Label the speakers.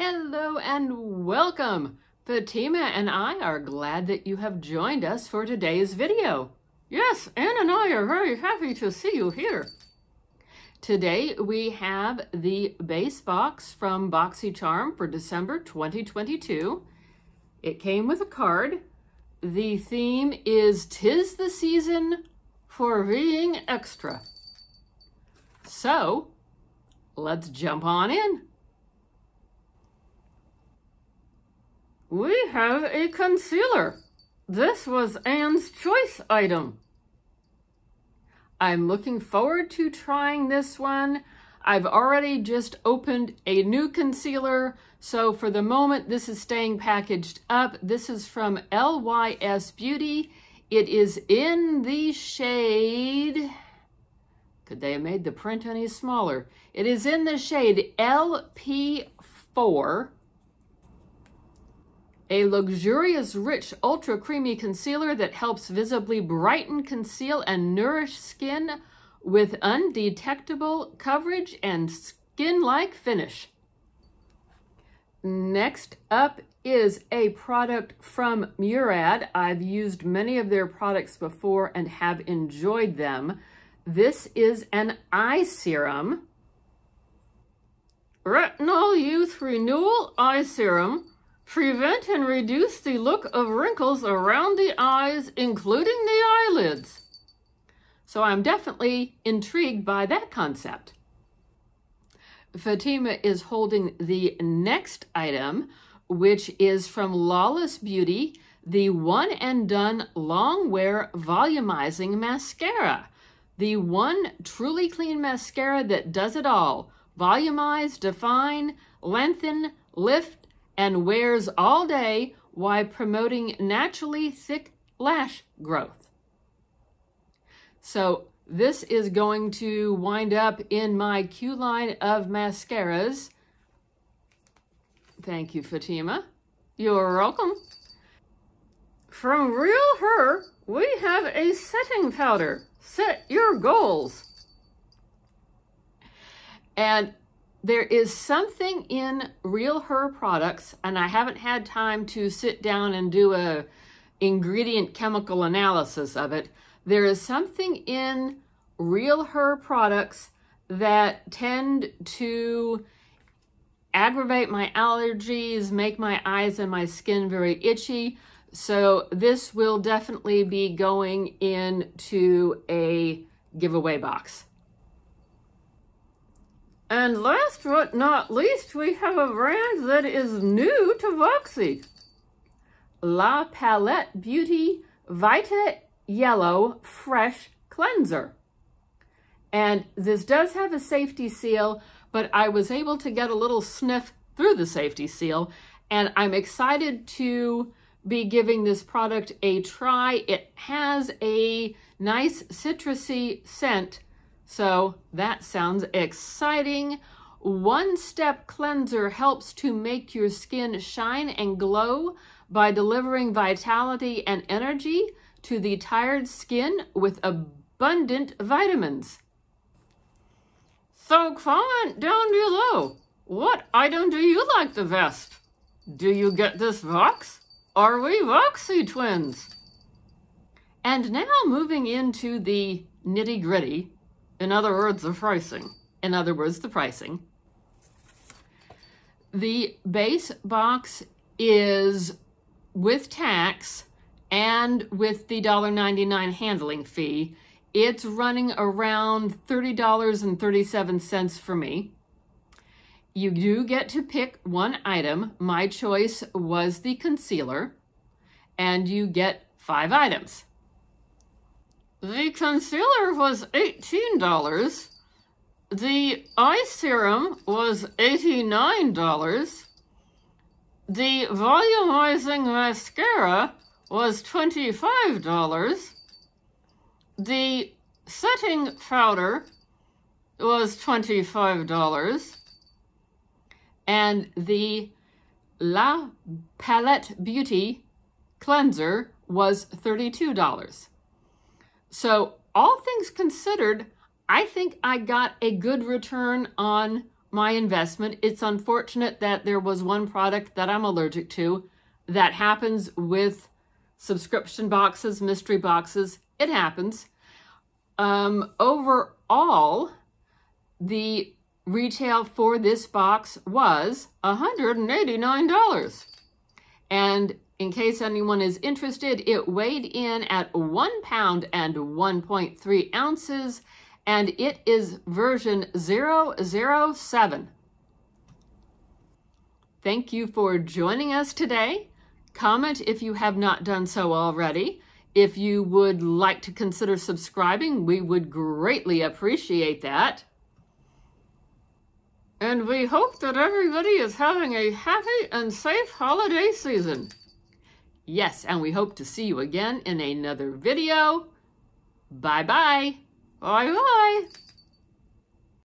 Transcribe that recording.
Speaker 1: Hello and welcome! Fatima and I are glad that you have joined us for today's video. Yes, Anne and I are very happy to see you here. Today we have the base box from BoxyCharm for December 2022. It came with a card. The theme is Tis the Season for Being Extra. So, let's jump on in. We have a concealer. This was Anne's choice item. I'm looking forward to trying this one. I've already just opened a new concealer, so for the moment this is staying packaged up. This is from LYS Beauty. It is in the shade, could they have made the print any smaller? It is in the shade LP4 a luxurious, rich, ultra creamy concealer that helps visibly brighten, conceal, and nourish skin with undetectable coverage and skin-like finish. Next up is a product from Murad. I've used many of their products before and have enjoyed them. This is an eye serum. Retinol Youth Renewal Eye Serum Prevent and reduce the look of wrinkles around the eyes, including the eyelids. So I'm definitely intrigued by that concept. Fatima is holding the next item, which is from Lawless Beauty, the One and Done Long Wear Volumizing Mascara. The one truly clean mascara that does it all. Volumize, define, lengthen, lift, and wears all day while promoting naturally thick lash growth. So this is going to wind up in my Q line of mascaras. Thank you, Fatima. You're welcome. From Real Her, we have a setting powder. Set your goals. And there is something in Real Her products, and I haven't had time to sit down and do a ingredient chemical analysis of it. There is something in Real Her products that tend to aggravate my allergies, make my eyes and my skin very itchy. So this will definitely be going into a giveaway box. And last but not least, we have a brand that is new to Boxy. La Palette Beauty Vita Yellow Fresh Cleanser. And this does have a safety seal, but I was able to get a little sniff through the safety seal, and I'm excited to be giving this product a try. It has a nice citrusy scent, so that sounds exciting. One Step Cleanser helps to make your skin shine and glow by delivering vitality and energy to the tired skin with abundant vitamins. So comment down below. What item do you like the best? Do you get this box? Are we Boxy twins? And now moving into the nitty gritty, in other words, the pricing. In other words, the pricing. The base box is with tax and with the $1.99 handling fee. It's running around $30.37 for me. You do get to pick one item. My choice was the concealer, and you get five items. The concealer was $18. The eye serum was $89. The volumizing mascara was $25. The setting powder was $25. And the La Palette Beauty cleanser was $32. So all things considered, I think I got a good return on my investment. It's unfortunate that there was one product that I'm allergic to. That happens with subscription boxes, mystery boxes. It happens. Um, overall, the retail for this box was $189. And in case anyone is interested, it weighed in at one pound and 1.3 ounces, and it is version 007. Thank you for joining us today. Comment if you have not done so already. If you would like to consider subscribing, we would greatly appreciate that. And we hope that everybody is having a happy and safe holiday season. Yes, and we hope to see you again in another video. Bye-bye. Bye-bye.